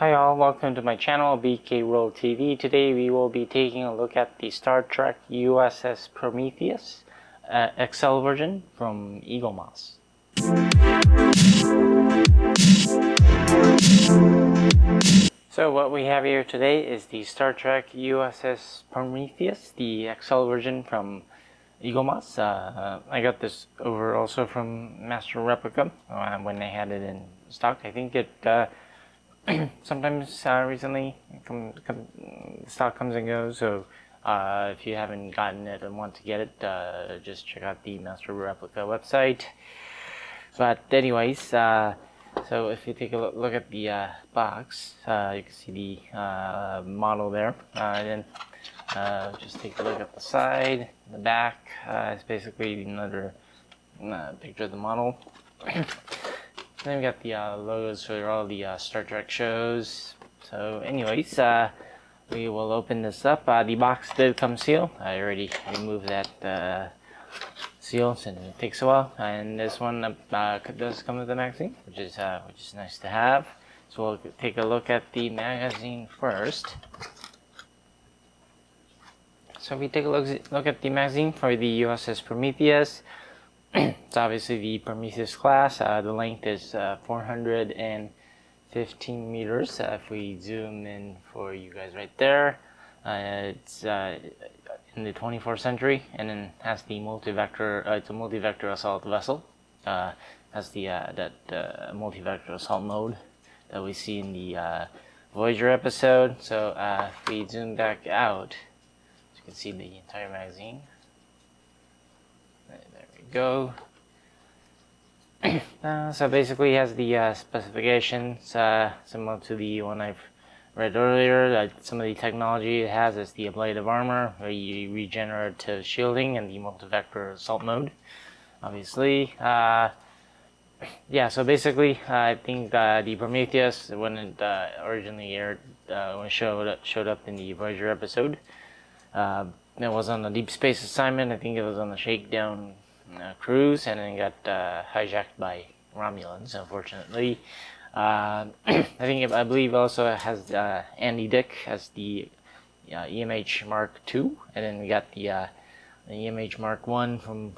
Hi all, welcome to my channel BK World TV. Today we will be taking a look at the Star Trek USS Prometheus uh, XL version from Eaglemoss. So what we have here today is the Star Trek USS Prometheus, the XL version from Eaglemoss. Uh, I got this over also from Master Replica uh, when they had it in stock. I think it uh, sometimes uh, recently come, come, stock comes and goes. So uh, if you haven't gotten it and want to get it, uh, just check out the Master Replica website. But anyways, uh, so if you take a look, look at the uh, box, uh, you can see the model there. and then just take a look at the side, the back. it's basically another picture of the model. Then we got the uh, logos for all the uh, Star Trek shows. So anyways, uh, we will open this up. Uh, the box did come sealed. I already removed that uh, seal and it takes a while. And this one uh, does come with the magazine, which is which is nice to have. So we'll take a look at the magazine first. So we take a look, look at the magazine for the USS Prometheus, it's obviously the Prometheus class. Uh, the length is uh, 415 meters. Uh, if we zoom in for you guys right there, uh, it's uh, in the 24th century, and then has the multi-vector. Uh, it's a multi-vector assault vessel. has the that multi-vector assault mode that we see in the Voyager episode. So if we zoom back out, you can see the entire magazine go. uh, so basically, it has the uh, specifications uh, similar to the one I've read earlier. That some of the technology it has is the ablative armor, the regenerative shielding, and the multi-vector assault mode. Obviously, uh, yeah. So basically, I think uh, the Prometheus, when it uh, originally aired, when showed up, showed up in the Voyager episode, it was on a deep space assignment. I think it was on the Shakedown uh, cruise and then got uh, hijacked by Romulans, unfortunately. Uh, I think I believe also has uh, Andy Dick as the uh, EMH Mark II, and then we got the, uh, the EMH Mark One from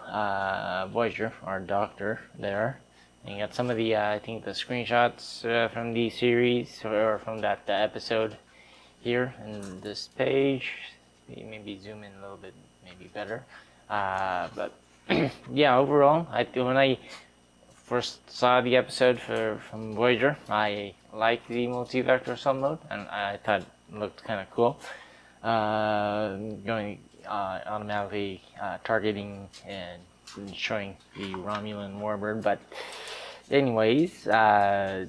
Voyager, our doctor there. And you got some of the I think the screenshots from the series or from that episode here in this page. Maybe zoom in a little bit, maybe better. but yeah, overall, I when I first saw the episode for from Voyager, I liked the multi-vector assault mode, and I thought it looked kind of cool. Uh, going uh, automatically uh, targeting and showing the Romulan warbird, but anyways, uh,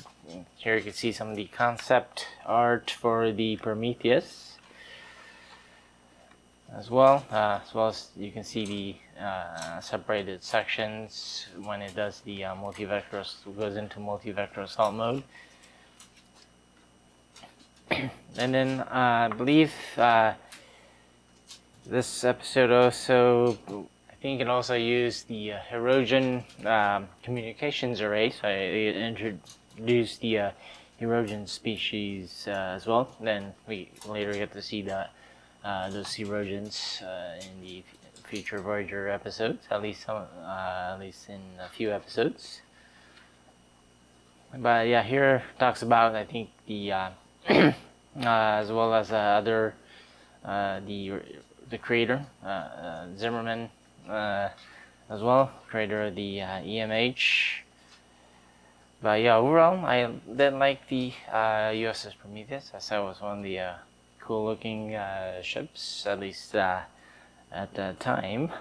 here you can see some of the concept art for the Prometheus as well, uh, as well as you can see the uh, separated sections when it does the uh, multi-vector, goes into multi-vector assault mode. and then uh, I believe uh, this episode also, I think it also used the uh, Hirogen um, communications array, so it introduced the Hirogen species as well. Then we later get to see that uh, those Hirogens uh, in the future Voyager episodes, at least some, uh, at least in a few episodes. But yeah, here talks about I think the uh, as well as other the the creator Zimmerman as well, creator of the EMH. But yeah, overall, I did like the uh, USS Prometheus. as I said was one of the uh, cool looking uh, ships, at least uh, at the time.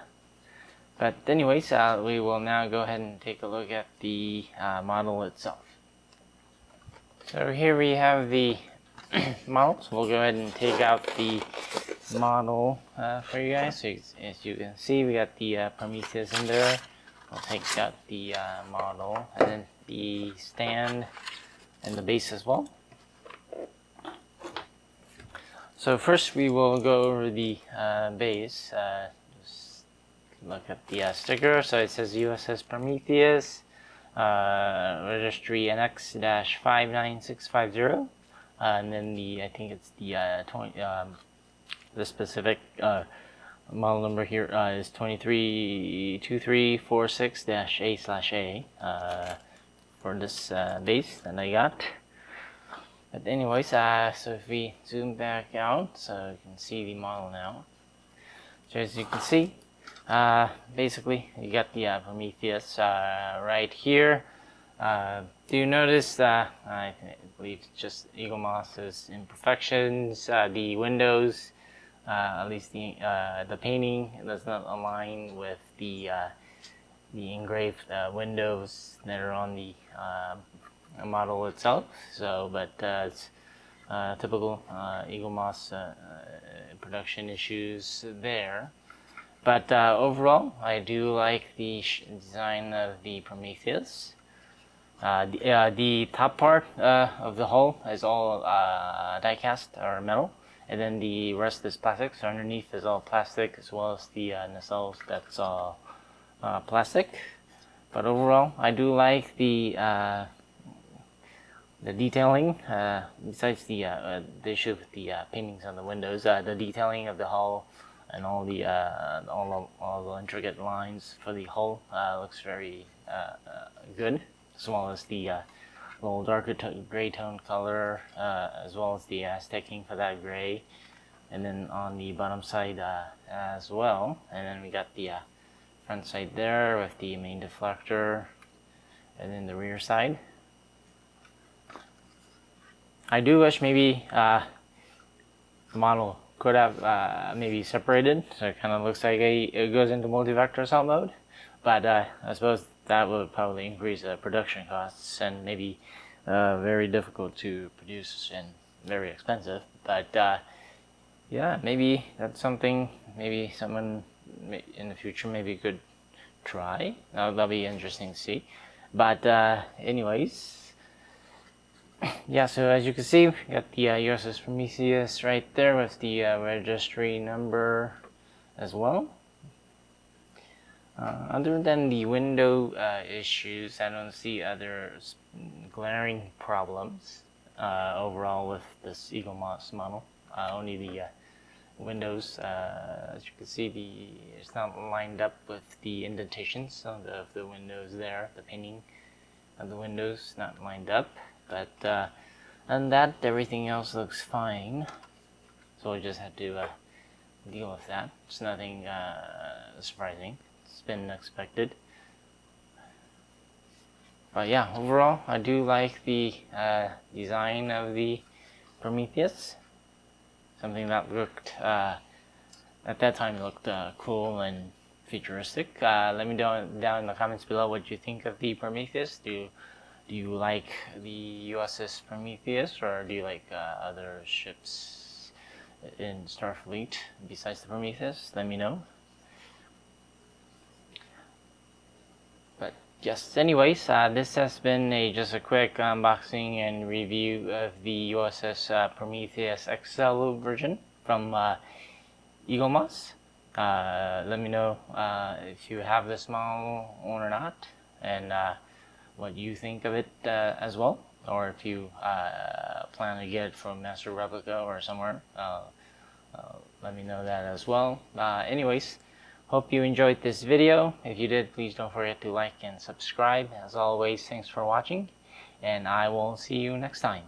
But anyways, uh, we will now go ahead and take a look at the uh, model itself. So here we have the model. So we'll go ahead and take out the model uh, for you guys. So as you can see, we got the uh, Prometheus in there. We'll take out the model and then the stand and the base as well. So first we will go over the uh, base. Uh, just look at the uh, sticker. So it says USS Prometheus, uh, registry NX-59650. uh, and then the I think it's the uh, 20 um, the specific uh, model number here is 232346-A slash A for this base that I got. But anyways, uh, so if we zoom back out, so you can see the model now. So as you can see, uh, basically you got the uh, Prometheus uh, right here. Uh, do you notice that I believe just Eaglemoss's imperfections, uh, the windows, at least the the painting does not align with the the engraved windows that are on the model itself. So, but it's typical Eaglemoss production issues there. But uh, overall, I do like the design of the Prometheus. Uh, the, uh, the, top part uh, of the hull is all uh, die-cast or metal, and then the rest is plastic. So underneath is all plastic, as well as the uh, nacelles. That's all plastic. But overall, I do like the the detailing. besides the the issue with the paintings on the windows, the detailing of the hull and all the uh, all the, all the intricate lines for the hull uh, looks very uh, uh good, as well as the uh, little darker gray tone color, uh, as well as the stacking for that gray, and then on the bottom side as well. And then we got the front side there with the main deflector, and then the rear side. I do wish maybe the model could have uh, maybe separated, so it kind of looks like it goes into multi-vector assault mode. But uh, I suppose that would probably increase uh, production costs and maybe uh, very difficult to produce and very expensive. But uh, yeah, maybe that's something maybe someone in the future maybe could try. That'll be interesting to see. But uh, anyways, yeah, so as you can see, we got the uh, USS Prometheus right there with the uh, registry number as well. Uh, other than the window uh, issues, I don't see other glaring problems uh, overall with this Eaglemoss model. Uh, only the windows, as you can see, the it's not lined up with the indentations of the, of the windows there. The painting of the windows not lined up. But uh, and that everything else looks fine. So we just have to uh, deal with that. It's nothing uh, surprising. It's been expected. But yeah, overall, I do like the uh, design of the Prometheus. Something that looked, uh, at that time, looked uh, cool and futuristic. Uh, let me know down in the comments below what you think of the Prometheus. Do do you like the USS Prometheus or do you like uh, other ships in Starfleet besides the Prometheus? Let me know. But yes, anyways, uh, this has been a just a quick unboxing and review of the USS uh, Prometheus XL version from uh, Eaglemoss. Uh, let me know uh, if you have this model or not, and uh, what you think of it uh, as well, or if you uh, plan to get it from Master Replica or somewhere, uh, uh let me know that as well. Uh, anyways, hope you enjoyed this video. If you did, please don't forget to like and subscribe. As always, thanks for watching, and I will see you next time.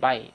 Bye.